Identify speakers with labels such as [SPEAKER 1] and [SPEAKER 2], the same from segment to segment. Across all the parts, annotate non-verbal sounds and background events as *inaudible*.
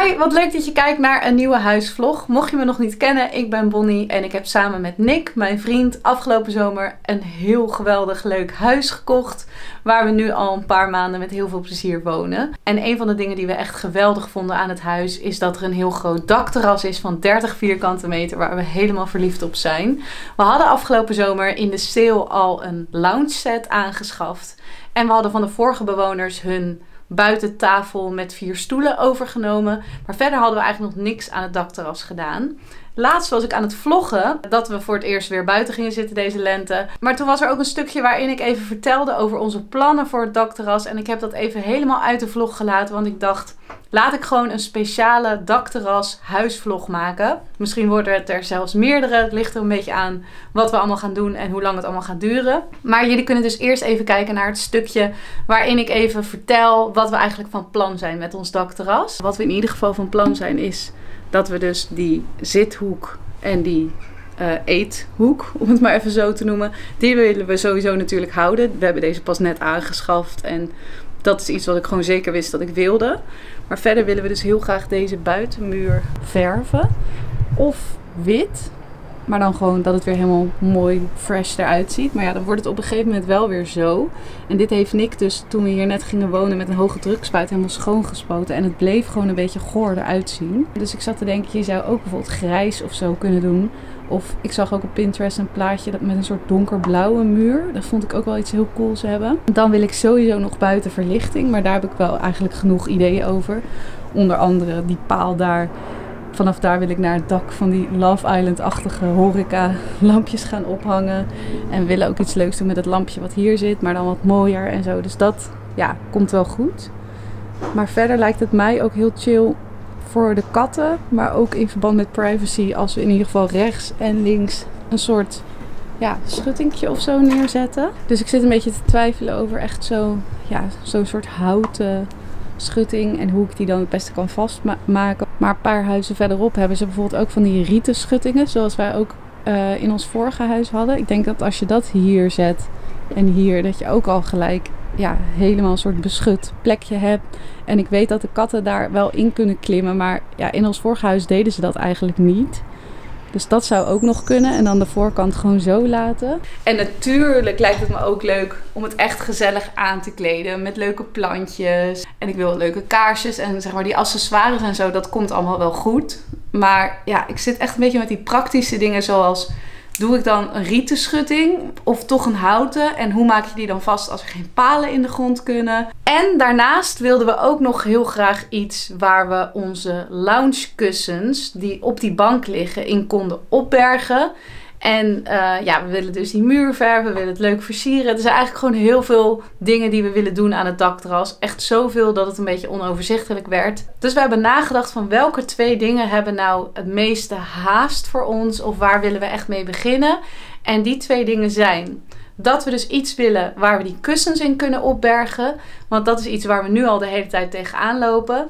[SPEAKER 1] Hi, wat leuk dat je kijkt naar een nieuwe huisvlog. Mocht je me nog niet kennen, ik ben Bonnie en ik heb samen met Nick, mijn vriend, afgelopen zomer een heel geweldig leuk huis gekocht. Waar we nu al een paar maanden met heel veel plezier wonen. En een van de dingen die we echt geweldig vonden aan het huis is dat er een heel groot dakterras is van 30 vierkante meter waar we helemaal verliefd op zijn. We hadden afgelopen zomer in de sale al een lounge set aangeschaft. En we hadden van de vorige bewoners hun buitentafel met vier stoelen overgenomen. Maar verder hadden we eigenlijk nog niks aan het dakterras gedaan. Laatst was ik aan het vloggen dat we voor het eerst weer buiten gingen zitten deze lente. Maar toen was er ook een stukje waarin ik even vertelde over onze plannen voor het dakterras. En ik heb dat even helemaal uit de vlog gelaten, want ik dacht, laat ik gewoon een speciale dakterras huisvlog maken. Misschien worden het er zelfs meerdere. Het ligt er een beetje aan wat we allemaal gaan doen en hoe lang het allemaal gaat duren. Maar jullie kunnen dus eerst even kijken naar het stukje waarin ik even vertel wat we eigenlijk van plan zijn met ons dakterras. Wat we in ieder geval van plan zijn is dat we dus die zithoek en die uh, eethoek, *laughs* om het maar even zo te noemen, die willen we sowieso natuurlijk houden. We hebben deze pas net aangeschaft en dat is iets wat ik gewoon zeker wist dat ik wilde. Maar verder willen we dus heel graag deze buitenmuur verven. Of wit. Maar dan gewoon dat het weer helemaal mooi fresh eruit ziet. Maar ja, dan wordt het op een gegeven moment wel weer zo. En dit heeft Nick dus toen we hier net gingen wonen met een hoge drukspuit helemaal schoongespoten. En het bleef gewoon een beetje goor eruit zien. Dus ik zat te denken, je zou ook bijvoorbeeld grijs of zo kunnen doen. Of ik zag ook op Pinterest een plaatje dat met een soort donkerblauwe muur. Dat vond ik ook wel iets heel cools hebben. Dan wil ik sowieso nog buiten verlichting. Maar daar heb ik wel eigenlijk genoeg ideeën over. Onder andere die paal daar vanaf daar wil ik naar het dak van die Love Island-achtige horeca lampjes gaan ophangen. En willen ook iets leuks doen met het lampje wat hier zit, maar dan wat mooier en zo. Dus dat ja, komt wel goed. Maar verder lijkt het mij ook heel chill voor de katten, maar ook in verband met privacy als we in ieder geval rechts en links een soort ja, schuttingje of zo neerzetten. Dus ik zit een beetje te twijfelen over echt zo, ja, zo'n soort houten schutting en hoe ik die dan het beste kan vastmaken. Maar een paar huizen verderop hebben ze bijvoorbeeld ook van die rieten schuttingen, zoals wij ook uh, in ons vorige huis hadden. Ik denk dat als je dat hier zet en hier, dat je ook al gelijk ja, helemaal een soort beschut plekje hebt. En ik weet dat de katten daar wel in kunnen klimmen, maar ja, in ons vorige huis deden ze dat eigenlijk niet. Dus dat zou ook nog kunnen. En dan de voorkant gewoon zo laten. En natuurlijk lijkt het me ook leuk om het echt gezellig aan te kleden. Met leuke plantjes. En ik wil leuke kaarsjes. En zeg maar die accessoires en zo. Dat komt allemaal wel goed. Maar ja, ik zit echt een beetje met die praktische dingen zoals Doe ik dan een rieten schutting of toch een houten? En hoe maak je die dan vast als er geen palen in de grond kunnen? En daarnaast wilden we ook nog heel graag iets waar we onze loungekussens die op die bank liggen in konden opbergen. En uh, ja, we willen dus die muur verven, we willen het leuk versieren. Er zijn eigenlijk gewoon heel veel dingen die we willen doen aan het dakterras. Echt zoveel dat het een beetje onoverzichtelijk werd. Dus we hebben nagedacht van welke twee dingen hebben nou het meeste haast voor ons? Of waar willen we echt mee beginnen? En die twee dingen zijn dat we dus iets willen waar we die kussens in kunnen opbergen. Want dat is iets waar we nu al de hele tijd tegenaan lopen.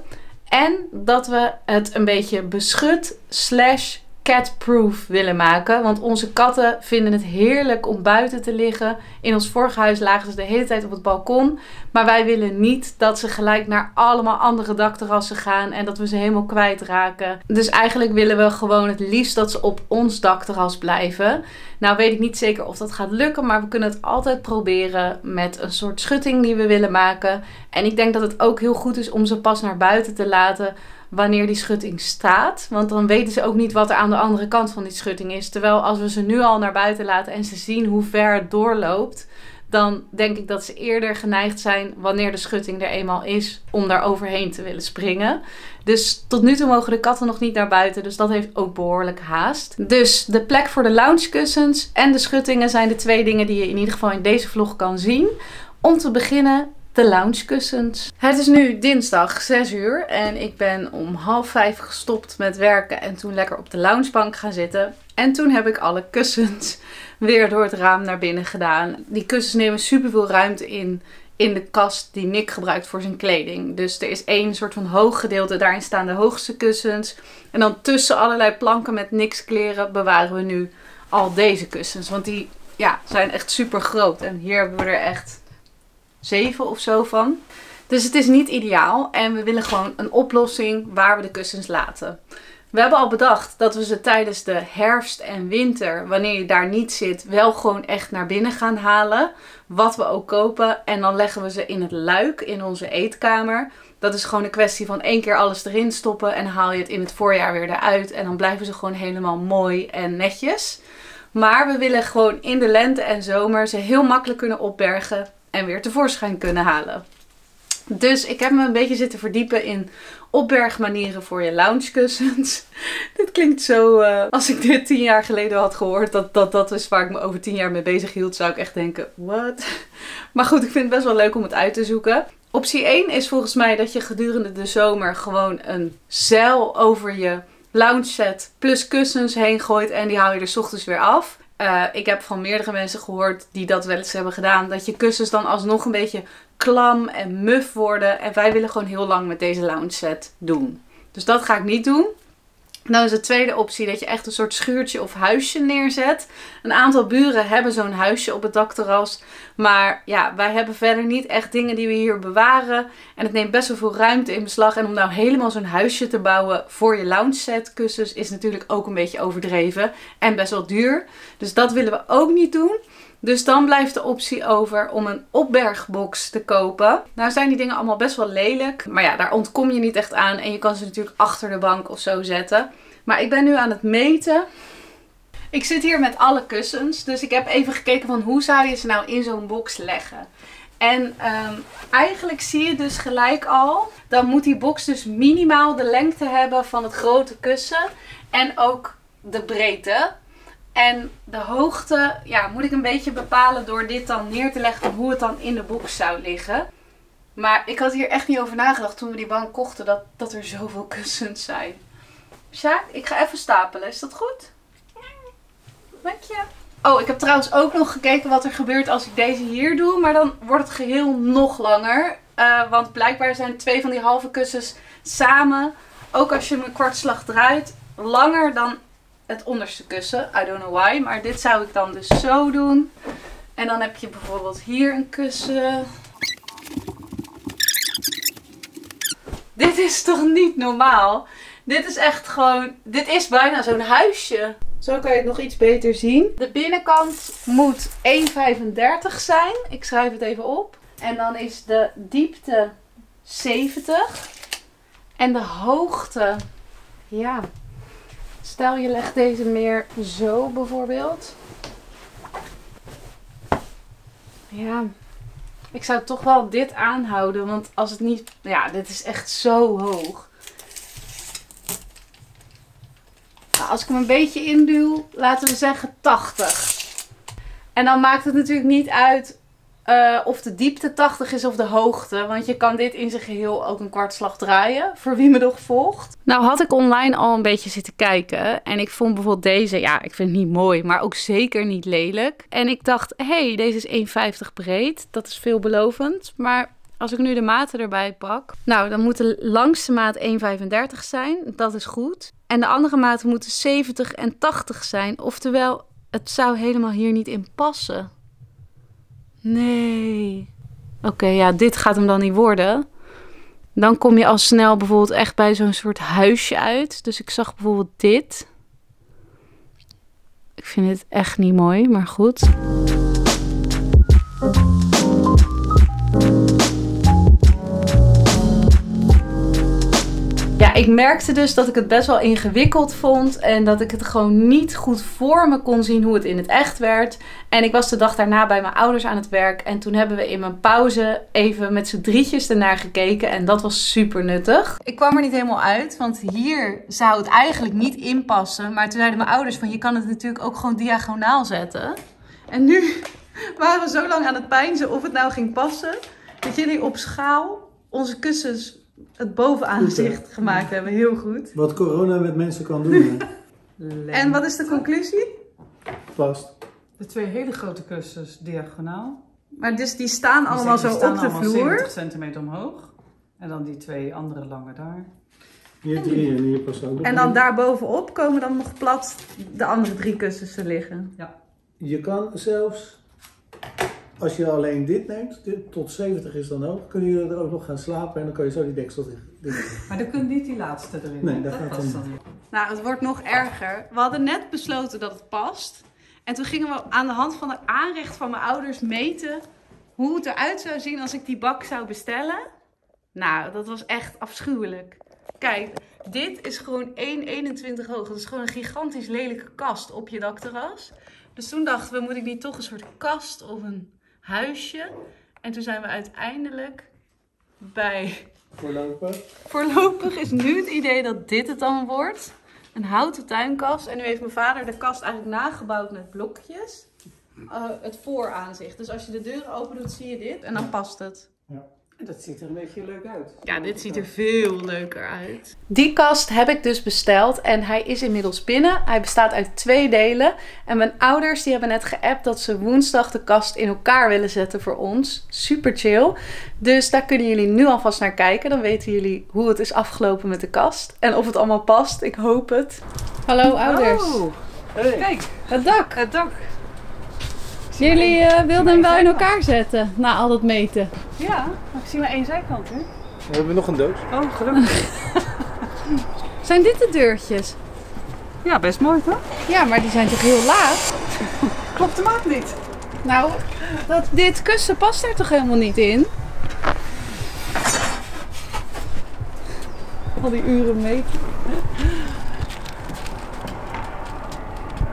[SPEAKER 1] En dat we het een beetje beschut slash catproof willen maken. Want onze katten vinden het heerlijk om buiten te liggen. In ons vorige huis lagen ze de hele tijd op het balkon. Maar wij willen niet dat ze gelijk naar allemaal andere dakterrassen gaan en dat we ze helemaal kwijtraken. Dus eigenlijk willen we gewoon het liefst dat ze op ons dakterras blijven. Nou weet ik niet zeker of dat gaat lukken, maar we kunnen het altijd proberen met een soort schutting die we willen maken. En ik denk dat het ook heel goed is om ze pas naar buiten te laten wanneer die schutting staat. Want dan weten ze ook niet wat er aan de andere kant van die schutting is. Terwijl als we ze nu al naar buiten laten en ze zien hoe ver het doorloopt, dan denk ik dat ze eerder geneigd zijn, wanneer de schutting er eenmaal is, om daar overheen te willen springen. Dus tot nu toe mogen de katten nog niet naar buiten, dus dat heeft ook behoorlijk haast. Dus de plek voor de loungekussens en de schuttingen zijn de twee dingen die je in ieder geval in deze vlog kan zien. Om te beginnen de loungekussens. Het is nu dinsdag 6 uur en ik ben om half vijf gestopt met werken en toen lekker op de loungebank gaan zitten. En toen heb ik alle kussens *laughs* weer door het raam naar binnen gedaan. Die kussens nemen superveel ruimte in in de kast die Nick gebruikt voor zijn kleding. Dus er is één soort van hoog gedeelte, daarin staan de hoogste kussens. En dan tussen allerlei planken met niks kleren bewaren we nu al deze kussens. Want die ja, zijn echt super groot. En hier hebben we er echt zeven of zo van. Dus het is niet ideaal en we willen gewoon een oplossing waar we de kussens laten. We hebben al bedacht dat we ze tijdens de herfst en winter, wanneer je daar niet zit, wel gewoon echt naar binnen gaan halen. Wat we ook kopen. En dan leggen we ze in het luik in onze eetkamer. Dat is gewoon een kwestie van één keer alles erin stoppen en haal je het in het voorjaar weer eruit. En dan blijven ze gewoon helemaal mooi en netjes. Maar we willen gewoon in de lente en zomer ze heel makkelijk kunnen opbergen en weer tevoorschijn kunnen halen. Dus ik heb me een beetje zitten verdiepen in opbergmanieren voor je loungekussens. *laughs* dit klinkt zo. Uh, als ik dit tien jaar geleden had gehoord, dat, dat dat is waar ik me over tien jaar mee bezig hield, zou ik echt denken: wat? *laughs* Maar goed, ik vind het best wel leuk om het uit te zoeken. Optie 1 is volgens mij dat je gedurende de zomer gewoon een zeil over je lounge set plus kussens heen gooit en die haal je er ochtends weer af. Uh, ik heb van meerdere mensen gehoord die dat wel eens hebben gedaan. Dat je kussens dan alsnog een beetje klam en muf worden. En wij willen gewoon heel lang met deze lounge set doen. Dus dat ga ik niet doen. Dan is de tweede optie dat je echt een soort schuurtje of huisje neerzet. Een aantal buren hebben zo'n huisje op het dakterras. Maar ja, wij hebben verder niet echt dingen die we hier bewaren. En het neemt best wel veel ruimte in beslag. En om nou helemaal zo'n huisje te bouwen voor je lounge set kussens is natuurlijk ook een beetje overdreven. En best wel duur. Dus dat willen we ook niet doen. Dus dan blijft de optie over om een opbergbox te kopen. Nou zijn die dingen allemaal best wel lelijk. Maar ja, daar ontkom je niet echt aan. En je kan ze natuurlijk achter de bank of zo zetten. Maar ik ben nu aan het meten. Ik zit hier met alle kussens. Dus ik heb even gekeken van hoe zou je ze nou in zo'n box leggen. En um, eigenlijk zie je dus gelijk al. Dan moet die box dus minimaal de lengte hebben van het grote kussen. En ook de breedte. En de hoogte ja, moet ik een beetje bepalen door dit dan neer te leggen hoe het dan in de box zou liggen. Maar ik had hier echt niet over nagedacht toen we die bank kochten dat, dat er zoveel kussens zijn. Sjaak, ik ga even stapelen. Is dat goed? Dank je. Oh, ik heb trouwens ook nog gekeken wat er gebeurt als ik deze hier doe. Maar dan wordt het geheel nog langer. Uh, want blijkbaar zijn twee van die halve kussens samen, ook als je hem een kwartslag draait, langer dan het onderste kussen. I don't know why. Maar dit zou ik dan dus zo doen. En dan heb je bijvoorbeeld hier een kussen. Dit is toch niet normaal? Dit is echt gewoon... Dit is bijna zo'n huisje. Zo kan je het nog iets beter zien. De binnenkant moet 1,35 zijn. Ik schrijf het even op. En dan is de diepte 70. En de hoogte... Ja, Stel je legt deze meer zo bijvoorbeeld. Ja, ik zou toch wel dit aanhouden. Want als het niet... Ja, dit is echt zo hoog. Nou, als ik hem een beetje induw, laten we zeggen 80. En dan maakt het natuurlijk niet uit uh, of de diepte 80 is of de hoogte. Want je kan dit in zijn geheel ook een kwartslag draaien. Voor wie me nog volgt. Nou had ik online al een beetje zitten kijken. En ik vond bijvoorbeeld deze, ja ik vind het niet mooi. Maar ook zeker niet lelijk. En ik dacht, hey, deze is 1,50 breed. Dat is veelbelovend. Maar als ik nu de maten erbij pak. Nou dan moet de langste maat 1,35 zijn. Dat is goed. En de andere maten moeten 70 en 80 zijn. Oftewel, het zou helemaal hier niet in passen. Nee. Oké, ja, dit gaat hem dan niet worden. Dan kom je al snel bijvoorbeeld echt bij zo'n soort huisje uit. Dus ik zag bijvoorbeeld dit. Ik vind het echt niet mooi, maar goed. Ik merkte dus dat ik het best wel ingewikkeld vond. En dat ik het gewoon niet goed voor me kon zien hoe het in het echt werd. En ik was de dag daarna bij mijn ouders aan het werk. En toen hebben we in mijn pauze even met z'n drietjes ernaar gekeken. En dat was super nuttig. Ik kwam er niet helemaal uit, want hier zou het eigenlijk niet inpassen. Maar toen zeiden mijn ouders van je kan het natuurlijk ook gewoon diagonaal zetten. En nu *laughs* waren we zo lang aan het pijnzen of het nou ging passen. Dat jullie op schaal onze kussens het bovenaanzicht gemaakt hebben. Heel goed.
[SPEAKER 2] Wat corona met mensen kan doen. *laughs*
[SPEAKER 1] en wat is de conclusie?
[SPEAKER 2] Vast.
[SPEAKER 3] De twee hele grote kussens diagonaal.
[SPEAKER 1] Maar dus die staan allemaal zo op de vloer?
[SPEAKER 3] 70 centimeter omhoog. En dan die twee andere lange daar.
[SPEAKER 2] Hier drie en hier pas ook
[SPEAKER 1] En dan daarbovenop komen dan nog plat de andere drie kussens te liggen?
[SPEAKER 3] Ja.
[SPEAKER 2] Je kan zelfs als je alleen dit neemt, dit tot 70 is dan ook, kunnen jullie er ook nog gaan slapen en dan kan je zo die deksel dicht
[SPEAKER 3] Maar dan kunt niet die laatste erin.
[SPEAKER 2] Nee, dat
[SPEAKER 3] dat
[SPEAKER 2] gaat dan
[SPEAKER 3] niet.
[SPEAKER 1] Nou, het wordt nog erger. We hadden net besloten dat het past. En toen gingen we aan de hand van de aanrecht van mijn ouders meten hoe het eruit zou zien als ik die bak zou bestellen. Nou, dat was echt afschuwelijk. Kijk, dit is gewoon 1,21 hoog. Dat is gewoon een gigantisch lelijke kast op je dakterras. Dus toen dachten we, moet ik niet toch een soort kast of een huisje? En toen zijn we uiteindelijk bij
[SPEAKER 2] Voorlopig.
[SPEAKER 1] Voorlopig is nu het idee dat dit het dan wordt. Een houten tuinkast. En nu heeft mijn vader de kast eigenlijk nagebouwd met blokjes. Eh, het vooraanzicht. Dus als je de deur open doet, zie je dit. En dan past het.
[SPEAKER 3] En dat ziet er een beetje leuk uit.
[SPEAKER 1] Ja, dit ziet er veel leuker uit. Die kast heb ik dus besteld en hij is inmiddels binnen. Hij bestaat uit twee delen. En mijn ouders die hebben net geappt dat ze woensdag de kast in elkaar willen zetten voor ons. Super chill. Dus daar kunnen jullie nu alvast naar kijken. Dan weten jullie hoe het is afgelopen met de kast. En of het allemaal past. Ik hoop het. Hallo ouders.
[SPEAKER 3] Oh,
[SPEAKER 2] Hey.
[SPEAKER 3] kijk,
[SPEAKER 1] Het dak.
[SPEAKER 3] het dak.
[SPEAKER 1] Jullie eh, wilden hem wel in elkaar zetten na al dat meten.
[SPEAKER 3] Ja, maar ik zie maar één zijkant, hè?
[SPEAKER 2] We hebben nog een doos.
[SPEAKER 3] Oh, gelukkig. *laughs*
[SPEAKER 1] Zijn dit de deurtjes?
[SPEAKER 3] Ja, best mooi, toch?
[SPEAKER 1] Ja, maar die zijn toch heel laag?
[SPEAKER 3] Klopt de maat niet?
[SPEAKER 1] Nou, dat, dit kussen past er toch helemaal niet in? Al die uren meten.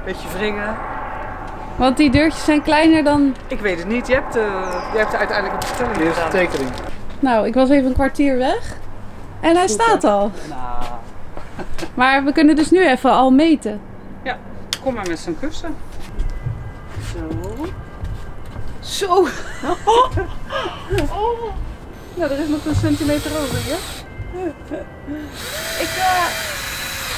[SPEAKER 3] Beetje wringen.
[SPEAKER 1] Want die deurtjes zijn kleiner dan...
[SPEAKER 3] Ik weet het niet. Je hebt, eh je hebt uiteindelijk een bestelling
[SPEAKER 2] Hier is de
[SPEAKER 3] gedaan.
[SPEAKER 2] tekening.
[SPEAKER 1] Nou, ik was even een kwartier weg. En hij staat al.
[SPEAKER 3] Nou,
[SPEAKER 1] Maar we kunnen dus nu even al meten.
[SPEAKER 3] kom maar met zo'n kussen. Zo.
[SPEAKER 1] Zo. *laughs* Oh. Nou, er is nog een centimeter over, ja? Ik, eh,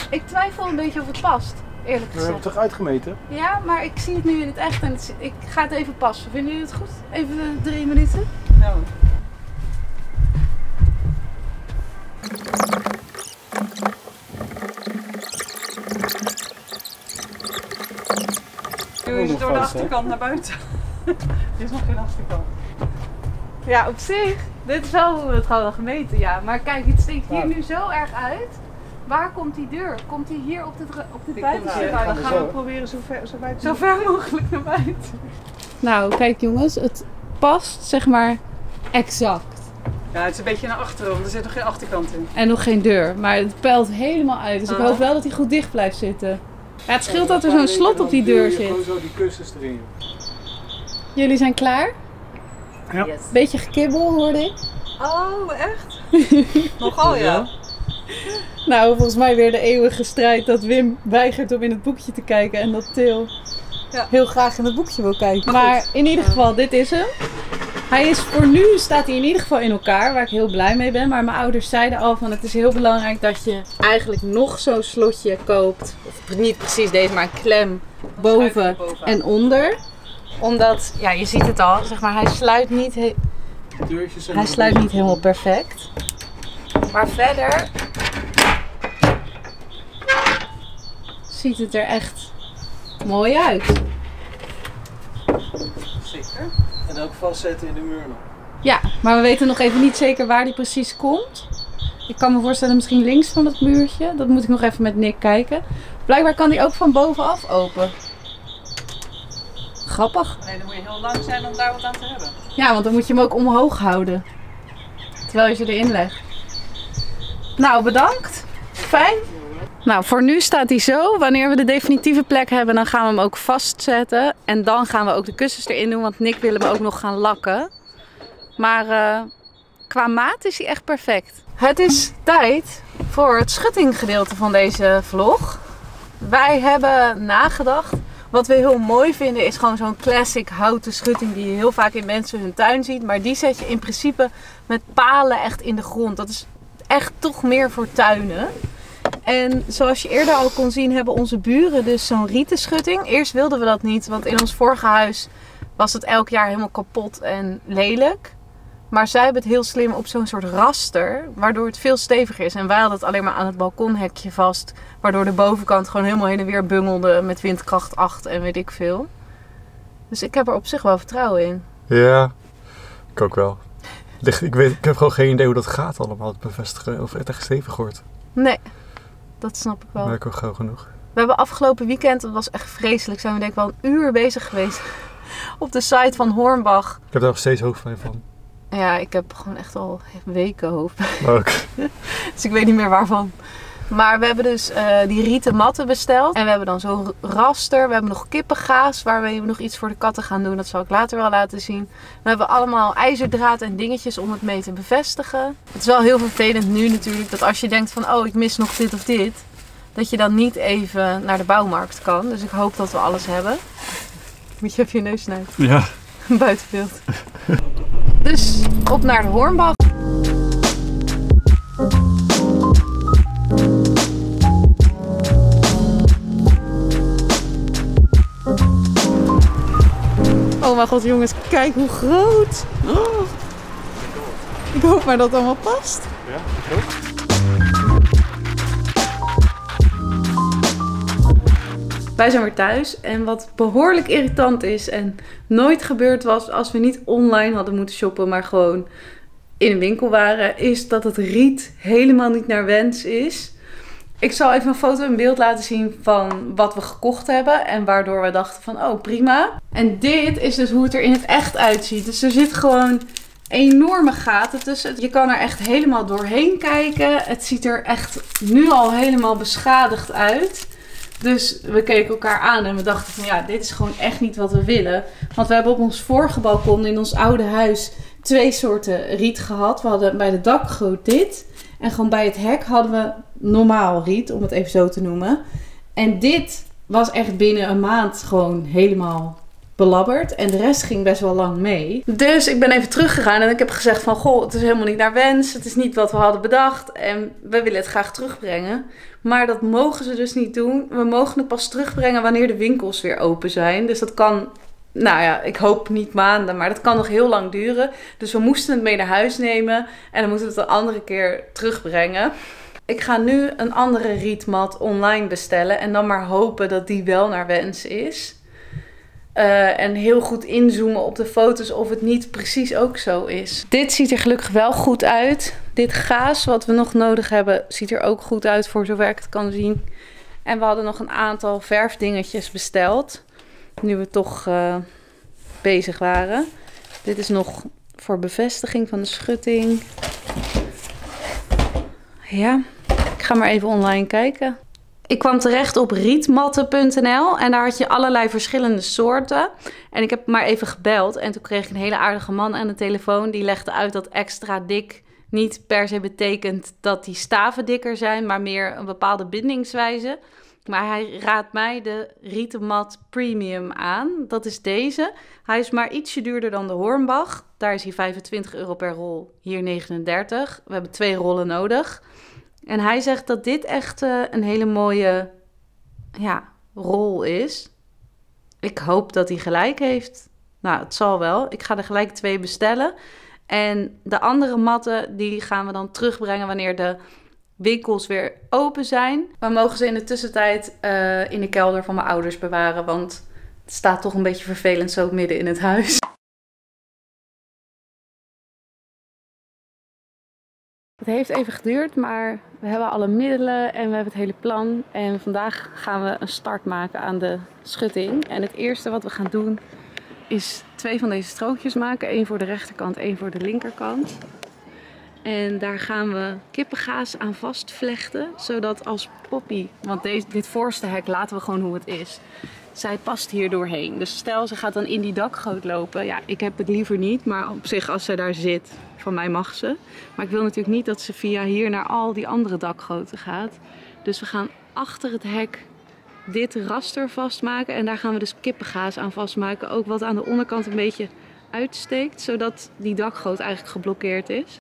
[SPEAKER 1] ik twijfel een beetje of het past, eerlijk
[SPEAKER 2] We hebben
[SPEAKER 1] gezegd.
[SPEAKER 2] het toch uitgemeten?
[SPEAKER 1] Ja, maar ik zie het nu in het echt en het ik ga het even passen. Vinden jullie het goed? Even drie minuten?
[SPEAKER 3] Nou. Doe eens
[SPEAKER 2] nog
[SPEAKER 3] door de achterkant naar buiten. *laughs* Dit is nog geen achterkant.
[SPEAKER 1] Ja, op zich. Dit is wel hoe we het hadden gemeten, ja. Maar kijk, het steekt hier nu zo erg uit. Waar komt die deur? Komt die hier op de, op de
[SPEAKER 2] gaan
[SPEAKER 3] Dan
[SPEAKER 2] we
[SPEAKER 3] gaan we proberen zo ver, zo buiten.
[SPEAKER 1] Zo ver mogelijk naar buiten. Nou, kijk jongens, het past zeg maar exact.
[SPEAKER 3] Ja, het is een beetje naar achteren, want er zit nog geen achterkant in.
[SPEAKER 1] En nog geen deur, maar het pelt helemaal uit. Dus ik
[SPEAKER 3] Ah.
[SPEAKER 1] hoop wel dat hij goed dicht blijft zitten. Ja, het scheelt dat er zo'n slot op die deur zit.
[SPEAKER 2] Gewoon zo die kussens erin.
[SPEAKER 1] Jullie zijn klaar?
[SPEAKER 2] Ja.
[SPEAKER 1] Beetje gekibbel hoorde ik.
[SPEAKER 3] Oh, echt? *laughs* Nogal ja.
[SPEAKER 1] Nou, volgens mij weer de eeuwige strijd dat Wim weigert om in het boekje te kijken en dat Til
[SPEAKER 3] Ja.
[SPEAKER 1] heel graag in het boekje wil kijken. Maar in ieder geval, dit is hem. Hij is voor nu staat hij in ieder geval in elkaar, waar ik heel blij mee ben. Maar mijn ouders zeiden al van het is heel belangrijk dat je eigenlijk nog zo'n slotje koopt. Of niet precies deze, maar een klem boven en onder. Omdat, ja, je ziet het al, zeg maar, hij sluit niet, he-
[SPEAKER 2] Deurtjes zijn
[SPEAKER 1] hij sluit niet helemaal perfect. Maar verder ziet het er echt mooi uit.
[SPEAKER 3] Zeker.
[SPEAKER 2] En ook vastzetten in de muur nog.
[SPEAKER 1] Ja, maar we weten nog even niet zeker waar die precies komt. Ik kan me voorstellen misschien links van het muurtje. Dat moet ik nog even met Nick kijken. Blijkbaar kan die ook van bovenaf open. Grappig.
[SPEAKER 3] Nee, dan moet je heel lang zijn om daar wat aan te hebben.
[SPEAKER 1] Ja, want dan moet je hem ook omhoog houden. Terwijl je ze erin legt. Nou, bedankt. Fijn. Nou, voor nu staat hij zo. Wanneer we de definitieve plek hebben, dan gaan we hem ook vastzetten. En dan gaan we ook de kussens erin doen, want Nick wil hem ook nog gaan lakken. Maar eh, qua maat is hij echt perfect. Het is tijd voor het schuttinggedeelte van deze vlog. Wij hebben nagedacht. Wat we heel mooi vinden is gewoon zo'n classic houten schutting die je heel vaak in mensen hun tuin ziet. Maar die zet je in principe met palen echt in de grond. Dat is echt toch meer voor tuinen. En zoals je eerder al kon zien hebben onze buren dus zo'n rieten schutting. Eerst wilden we dat niet, want in ons vorige huis was het elk jaar helemaal kapot en lelijk. Maar zij hebben het heel slim op zo'n soort raster, waardoor het veel steviger is. En wij hadden het alleen maar aan het balkonhekje vast, waardoor de bovenkant gewoon helemaal heen en weer bungelde met windkracht 8 en weet ik veel. Dus ik heb er op zich wel vertrouwen in.
[SPEAKER 4] Ja, ik ook wel. Ik, weet, ik heb gewoon geen idee hoe dat gaat allemaal, het bevestigen. Of het echt stevig wordt.
[SPEAKER 1] Nee, dat snap ik wel.
[SPEAKER 4] Ik ook gauw genoeg.
[SPEAKER 1] We hebben afgelopen weekend, dat was echt vreselijk, zijn we denk ik wel een uur bezig geweest *laughs* op de site van Hornbach.
[SPEAKER 4] Ik heb daar nog steeds hoofdpijn van.
[SPEAKER 1] Ja, ik heb gewoon echt al weken hoofdpijn.
[SPEAKER 4] Ook. *laughs*
[SPEAKER 1] Dus ik weet niet meer waarvan. Maar we hebben dus eh, die rieten matten besteld. En we hebben dan zo'n raster. We hebben nog kippengaas waar we nog iets voor de katten gaan doen. Dat zal ik later wel laten zien. We hebben allemaal ijzerdraad en dingetjes om het mee te bevestigen. Het is wel heel vervelend nu natuurlijk dat als je denkt van oh ik mis nog dit of dit. Dat je dan niet even naar de bouwmarkt kan. Dus ik hoop dat we alles hebben. Moet je even je neus snuiten.
[SPEAKER 4] Ja. *laughs*
[SPEAKER 1] Buitenbeeld. Dus op naar de Hoornbach. Oh mijn god jongens, kijk hoe groot. Oh. Ik hoop maar dat het allemaal past.
[SPEAKER 4] Ja, ook.
[SPEAKER 1] Wij zijn weer thuis en wat behoorlijk irritant is en nooit gebeurd was als we niet online hadden moeten shoppen, maar gewoon in een winkel waren, is dat het riet helemaal niet naar wens is. Ik zal even een foto en beeld laten zien van wat we gekocht hebben en waardoor we dachten van oh prima. En dit is dus hoe het er in het echt uitziet. Dus er zit gewoon enorme gaten tussen. Je kan er echt helemaal doorheen kijken. Het ziet er echt nu al helemaal beschadigd uit. Dus we keken elkaar aan en we dachten van ja, dit is gewoon echt niet wat we willen. Want we hebben op ons vorige balkon in ons oude huis twee soorten riet gehad. We hadden bij de dakgoot dit. En gewoon bij het hek hadden we normaal riet, om het even zo te noemen. En dit was echt binnen een maand gewoon helemaal belabberd. En de rest ging best wel lang mee. Dus ik ben even teruggegaan en ik heb gezegd van... Goh, het is helemaal niet naar wens. Het is niet wat we hadden bedacht. En we willen het graag terugbrengen. Maar dat mogen ze dus niet doen. We mogen het pas terugbrengen wanneer de winkels weer open zijn. Dus dat kan... Nou ja, ik hoop niet maanden, maar dat kan nog heel lang duren. Dus we moesten het mee naar huis nemen. En dan moeten we het een andere keer terugbrengen. Ik ga nu een andere rietmat online bestellen. En dan maar hopen dat die wel naar wens is. Eh, en heel goed inzoomen op de foto's of het niet precies ook zo is. Dit ziet er gelukkig wel goed uit. Dit gaas wat we nog nodig hebben ziet er ook goed uit voor zover ik het kan zien. En we hadden nog een aantal verfdingetjes besteld. Nu we toch eh, bezig waren. Dit is nog voor bevestiging van de schutting. Ja, ik ga maar even online kijken. Ik kwam terecht op rietmatten.nl en daar had je allerlei verschillende soorten. En ik heb maar even gebeld en toen kreeg ik een hele aardige man aan de telefoon. Die legde uit dat extra dik niet per se betekent dat die staven dikker zijn, maar meer een bepaalde bindingswijze. Maar hij raadt mij de Rietenmat Premium aan. Dat is deze. Hij is maar ietsje duurder dan de Hornbach. Daar is hij 25 euro per rol, hier 39. We hebben twee rollen nodig. En hij zegt dat dit echt eh, een hele mooie ja, rol is. Ik hoop dat hij gelijk heeft. Nou, het zal wel. Ik ga er gelijk twee bestellen. En de andere matten, die gaan we dan terugbrengen wanneer de winkels weer open zijn. We mogen ze in de tussentijd eh, in de kelder van mijn ouders bewaren. Want het staat toch een beetje vervelend zo midden in het huis. *laughs* Het heeft even geduurd, maar we hebben alle middelen en we hebben het hele plan. En vandaag gaan we een start maken aan de schutting. En het eerste wat we gaan doen is twee van deze strookjes maken. Eén voor de rechterkant, één voor de linkerkant. En daar gaan we kippengaas aan vastvlechten. Zodat als Poppy, want deze, dit voorste hek laten we gewoon hoe het is. Zij past hier doorheen. Dus stel ze gaat dan in die dakgoot lopen. Ja, ik heb het liever niet. Maar op zich als zij daar zit, van mij mag ze. Maar ik wil natuurlijk niet dat ze via hier naar al die andere dakgoten gaat. Dus we gaan achter het hek dit raster vastmaken. En daar gaan we dus kippengaas aan vastmaken. Ook wat aan de onderkant een beetje uitsteekt. Zodat die dakgoot eigenlijk geblokkeerd is.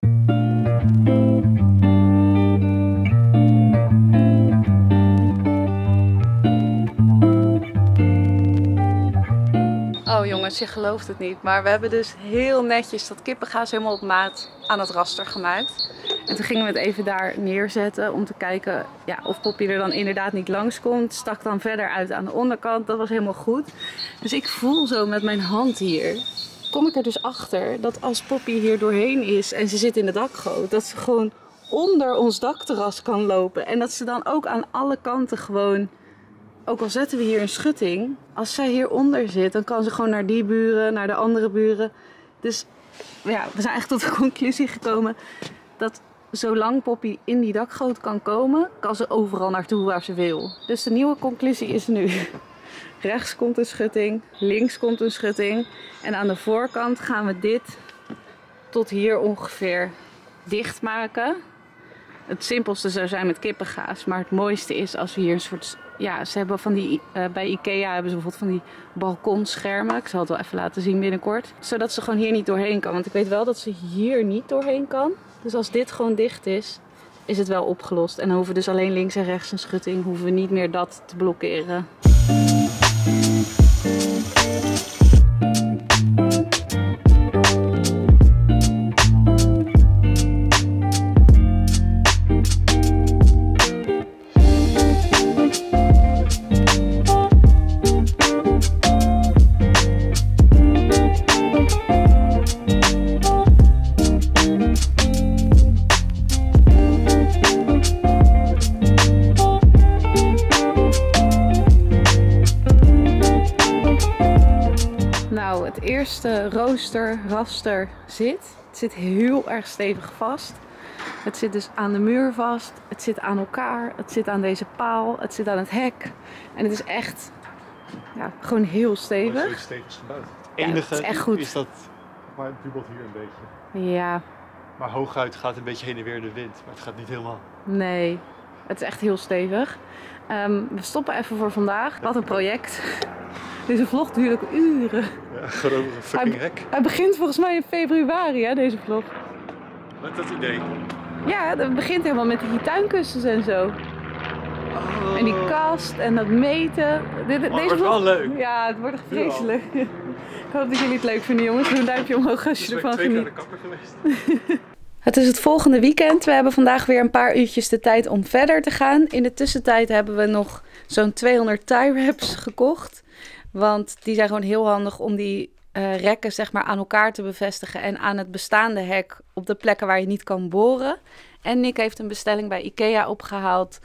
[SPEAKER 1] Oh jongens, je gelooft het niet. Maar we hebben dus heel netjes dat kippengaas helemaal op maat aan het raster gemaakt. En toen gingen we het even daar neerzetten om te kijken ja, of Poppy er dan inderdaad niet langskomt. Stak dan verder uit aan de onderkant. Dat was helemaal goed. Dus ik voel zo met mijn hand hier kom ik er dus achter dat als Poppy hier doorheen is en ze zit in de dakgoot, dat ze gewoon onder ons dakterras kan lopen. En dat ze dan ook aan alle kanten gewoon, ook al zetten we hier een schutting, als zij hieronder zit, dan kan ze gewoon naar die buren, naar de andere buren. Dus ja, we zijn eigenlijk tot de conclusie gekomen dat zolang Poppy in die dakgoot kan komen, kan ze overal naartoe waar ze wil. Dus de nieuwe conclusie is nu. *laughs* Rechts komt een schutting, links komt een schutting. En aan de voorkant gaan we dit tot hier ongeveer dichtmaken. Het simpelste zou zijn met kippengaas, maar het mooiste is als we hier een soort... Ja, ze hebben van die... eh, bij Ikea hebben ze bijvoorbeeld van die balkonschermen. Ik zal het wel even laten zien binnenkort. Zodat ze gewoon hier niet doorheen kan. Want ik weet wel dat ze hier niet doorheen kan. Dus als dit gewoon dicht is, is het wel opgelost. En dan hoeven we dus alleen links en rechts een schutting. Hoeven we niet meer dat te blokkeren. Rooster, raster zit. Het zit heel erg stevig vast. Het zit dus aan de muur vast. Het zit aan elkaar. Het zit aan deze paal. Het zit aan het hek. En het is echt ja, gewoon heel stevig.
[SPEAKER 4] Zoiets stevigs gebouwd. Het
[SPEAKER 1] Ja, het
[SPEAKER 4] enige
[SPEAKER 1] is echt goed.
[SPEAKER 4] is dat, maar het bubbelt hier een beetje.
[SPEAKER 1] Ja,
[SPEAKER 4] Maar hooguit gaat een beetje heen en weer de wind, maar het gaat niet helemaal.
[SPEAKER 1] nee. Het is echt heel stevig. Ehm, we stoppen even voor vandaag. Wat een project. Deze vlog duurt ook uren.
[SPEAKER 4] Ja, een fucking
[SPEAKER 1] Hij-
[SPEAKER 4] hek.
[SPEAKER 1] Hij begint volgens mij in februari, hè, deze vlog.
[SPEAKER 4] Met dat idee.
[SPEAKER 1] Ja, het begint helemaal met die tuinkussens en zo.
[SPEAKER 4] Oh.
[SPEAKER 1] En die kast en dat meten. Dit,
[SPEAKER 4] het wordt wel leuk.
[SPEAKER 1] Ja, het wordt echt vreselijk. *laughs* Ik hoop dat jullie het leuk vinden, jongens. Doe een duimpje omhoog als je
[SPEAKER 4] ben
[SPEAKER 1] ervan
[SPEAKER 4] ik twee keer naar
[SPEAKER 1] geniet.
[SPEAKER 4] de kapper geweest. *laughs*
[SPEAKER 1] Het is het volgende weekend. We hebben vandaag weer een paar uurtjes de tijd om verder te gaan. In de tussentijd hebben we nog zo'n 200 tie wraps gekocht. Want die zijn gewoon heel handig om die eh, rekken zeg maar, aan elkaar te bevestigen. En aan het bestaande hek op de plekken waar je niet kan boren. En Nick heeft een bestelling bij Ikea opgehaald.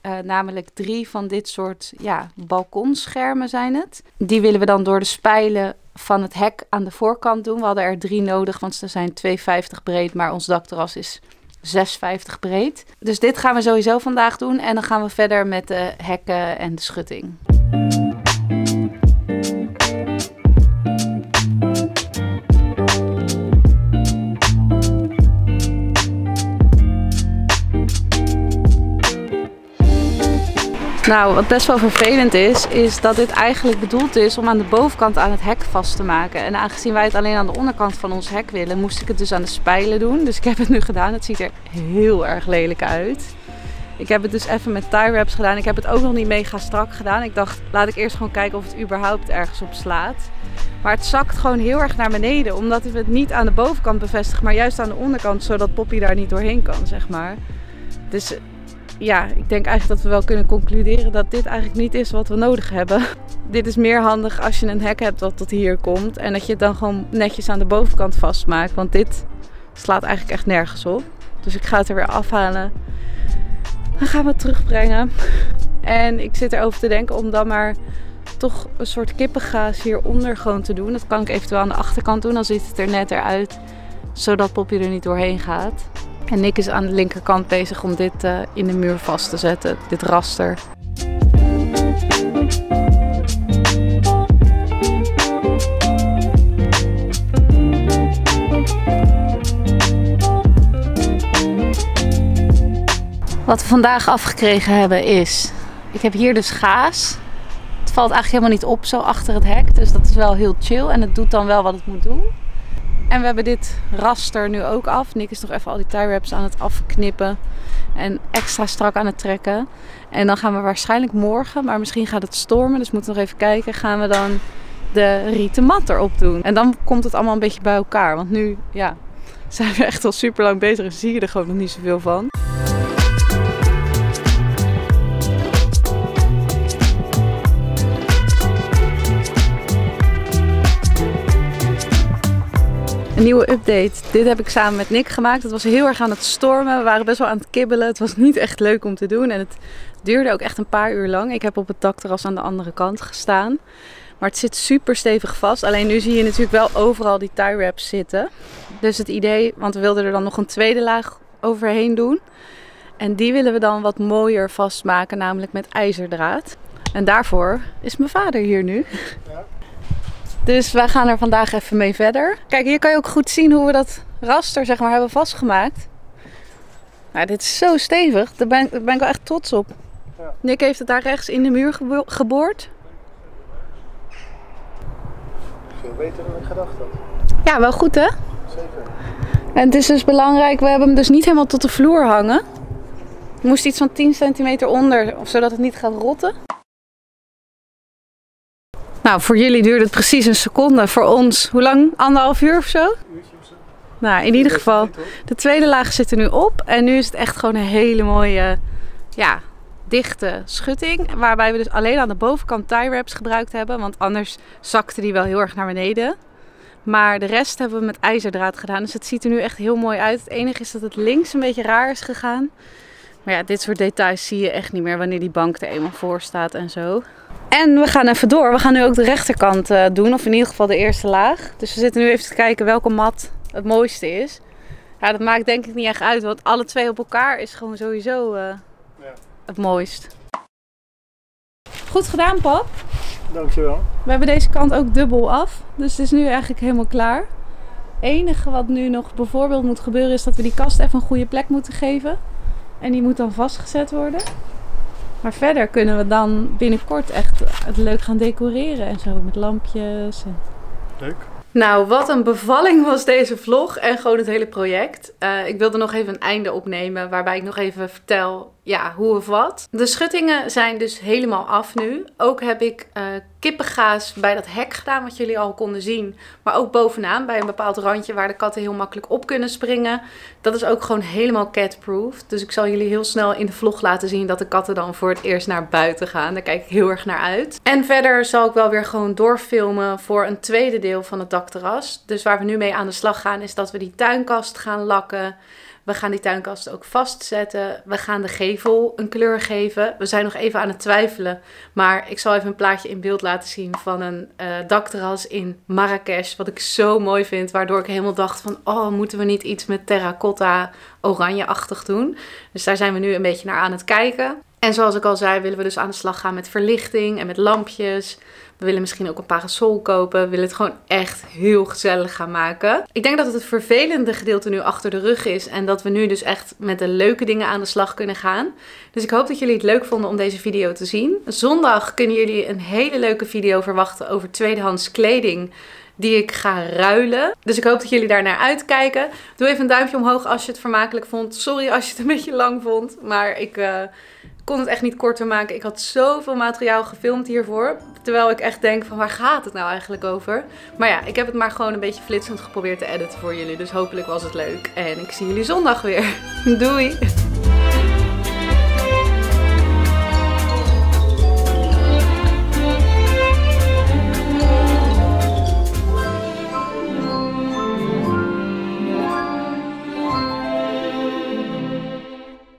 [SPEAKER 1] eh, namelijk drie van dit soort ja, balkonschermen zijn het. Die willen we dan door de spijlen van het hek aan de voorkant doen. We hadden er drie nodig, want ze zijn 2,50 breed, maar ons dakterras is 6,50 breed. Dus dit gaan we sowieso vandaag doen. En dan gaan we verder met de hekken en de schutting. Nou, wat best wel vervelend is, is dat dit eigenlijk bedoeld is om aan de bovenkant aan het hek vast te maken. En aangezien wij het alleen aan de onderkant van ons hek willen, moest ik het dus aan de spijlen doen. Dus ik heb het nu gedaan. Het ziet er heel erg lelijk uit. Ik heb het dus even met tie wraps gedaan. Ik heb het ook nog niet mega strak gedaan. Ik dacht, laat ik eerst gewoon kijken of het überhaupt ergens op slaat. Maar het zakt gewoon heel erg naar beneden, omdat we het niet aan de bovenkant bevestigen, maar juist aan de onderkant, zodat Poppy daar niet doorheen kan, zeg maar. Dus ja, ik denk eigenlijk dat we wel kunnen concluderen dat dit eigenlijk niet is wat we nodig hebben. *laughs* Dit is meer handig als je een hek hebt dat tot hier komt en dat je het dan gewoon netjes aan de bovenkant vastmaakt, want dit slaat eigenlijk echt nergens op. Dus ik ga het er weer afhalen. Dan gaan we het terugbrengen. En ik zit erover te denken om dan maar toch een soort kippengaas hieronder gewoon te doen. Dat kan ik eventueel aan de achterkant doen, dan ziet het er netter uit. Zodat Poppy er niet doorheen gaat. En Nick is aan de linkerkant bezig om dit eh, in de muur vast te zetten, dit raster. Wat we vandaag afgekregen hebben is, ik heb hier dus gaas. Het valt eigenlijk helemaal niet op zo achter het hek, dus dat is wel heel chill en het doet dan wel wat het moet doen. En we hebben dit raster nu ook af. Nick is nog even al die tie wraps aan het afknippen. En extra strak aan het trekken. En dan gaan we waarschijnlijk morgen, maar misschien gaat het stormen. Dus moeten nog even kijken. Gaan we dan de rieten mat erop doen. En dan komt het allemaal een beetje bij elkaar. Want nu ja, *laughs* zijn we echt al super lang bezig en zie je er gewoon nog niet zoveel van. Een nieuwe update. Dit heb ik samen met Nick gemaakt. Het was heel erg aan het stormen. We waren best wel aan het kibbelen. Het was niet echt leuk om te doen. En het duurde ook echt een paar uur lang. Ik heb op het dakterras aan de andere kant gestaan. Maar het zit super stevig vast. Alleen nu zie je natuurlijk wel overal die tie wraps zitten. Dus het idee, want we wilden er dan nog een tweede laag overheen doen. En die willen we dan wat mooier vastmaken, namelijk met ijzerdraad. En daarvoor is mijn vader hier nu. Dus wij gaan er vandaag even mee verder. Kijk, hier kan je ook goed zien hoe we dat raster zeg maar, hebben vastgemaakt. Nou, dit is zo stevig. Daar ben, daar ben ik wel echt trots op.
[SPEAKER 2] Ja.
[SPEAKER 1] Nick heeft het daar rechts in de muur gebo- geboord.
[SPEAKER 2] Veel beter dan ik gedacht had.
[SPEAKER 1] Ja, wel goed hè?
[SPEAKER 2] Zeker.
[SPEAKER 1] En het is dus belangrijk, we hebben hem dus niet helemaal tot de vloer hangen. Het moest iets van 10 centimeter onder, zodat het niet gaat rotten. Nou, voor jullie duurde het precies een seconde. Voor ons, hoe lang? Anderhalf uur
[SPEAKER 2] of zo?
[SPEAKER 1] Nou, in ieder geval, de tweede laag zit er nu op. En nu is het echt gewoon een hele mooie, ja, dichte schutting. Waarbij we dus alleen aan de bovenkant tie wraps gebruikt hebben. Want anders zakte die wel heel erg naar beneden. Maar de rest hebben we met ijzerdraad gedaan. Dus het ziet er nu echt heel mooi uit. Het enige is dat het links een beetje raar is gegaan. Maar ja, dit soort details zie je echt niet meer wanneer die bank er eenmaal voor staat en zo. En we gaan even door. We gaan nu ook de rechterkant eh, doen. Of in ieder geval de eerste laag. Dus we zitten nu even te kijken welke mat het mooiste is. Ja, dat maakt denk ik niet echt uit. Want alle twee op elkaar is gewoon sowieso eh,
[SPEAKER 2] Ja.
[SPEAKER 1] het mooist. Goed gedaan, pap.
[SPEAKER 2] Dankjewel.
[SPEAKER 1] We hebben deze kant ook dubbel af. Dus het is nu eigenlijk helemaal klaar. Het enige wat nu nog bijvoorbeeld moet gebeuren is dat we die kast even een goede plek moeten geven. En die moet dan vastgezet worden. Maar verder kunnen we dan binnenkort echt het leuk gaan decoreren en zo met lampjes. En...
[SPEAKER 2] Leuk.
[SPEAKER 1] Nou, wat een bevalling was deze vlog en gewoon het hele project. Eh, ik wilde nog even een einde opnemen waarbij ik nog even vertel ja, hoe of wat. De schuttingen zijn dus helemaal af nu. Ook heb ik eh, kippengaas bij dat hek gedaan wat jullie al konden zien. Maar ook bovenaan bij een bepaald randje waar de katten heel makkelijk op kunnen springen. Dat is ook gewoon helemaal catproof. Dus ik zal jullie heel snel in de vlog laten zien dat de katten dan voor het eerst naar buiten gaan. Daar kijk ik heel erg naar uit. En verder zal ik wel weer gewoon doorfilmen voor een tweede deel van het dakterras. Dus waar we nu mee aan de slag gaan is dat we die tuinkast gaan lakken. We gaan die tuinkast ook vastzetten. We gaan de gevel een kleur geven. We zijn nog even aan het twijfelen. Maar ik zal even een plaatje in beeld laten zien van een eh, dakterras in Marrakesh. Wat ik zo mooi vind. Waardoor ik helemaal dacht van... Oh, moeten we niet iets met terracotta oranje-achtig doen? Dus daar zijn we nu een beetje naar aan het kijken. En zoals ik al zei, willen we dus aan de slag gaan met verlichting en met lampjes. We willen misschien ook een parasol kopen. We willen het gewoon echt heel gezellig gaan maken. Ik denk dat het het vervelende gedeelte nu achter de rug is. En dat we nu dus echt met de leuke dingen aan de slag kunnen gaan. Dus ik hoop dat jullie het leuk vonden om deze video te zien. Zondag kunnen jullie een hele leuke video verwachten over tweedehands kleding die ik ga ruilen. Dus ik hoop dat jullie daar naar uitkijken. Doe even een duimpje omhoog als je het vermakelijk vond. Sorry als je het een beetje lang vond, maar ik eh, kon het echt niet korter maken. Ik had zoveel materiaal gefilmd hiervoor. Terwijl ik echt denk van waar gaat het nou eigenlijk over? Maar ja, ik heb het maar gewoon een beetje flitsend geprobeerd te editen voor jullie. Dus hopelijk was het leuk. En ik zie jullie zondag weer. *laughs* Doei!